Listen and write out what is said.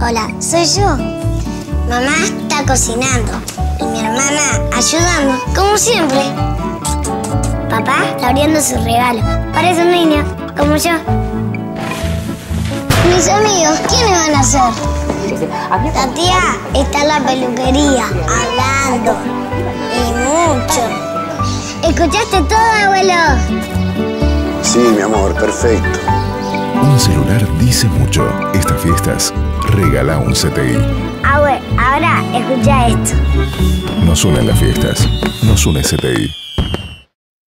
Hola, soy yo. Mamá está cocinando y mi hermana ayudando, como siempre. Papá está abriendo su regalo. Parece un niño, como yo. Mis amigos, ¿quiénes van a ser? La tía está en la peluquería, hablando. Y mucho. ¿Escuchaste todo, abuelo? Sí, mi amor, perfecto. Un celular dice mucho. Estas fiestas, regala un CTI. Abue, ahora escucha esto. Nos unen las fiestas. Nos une CTI.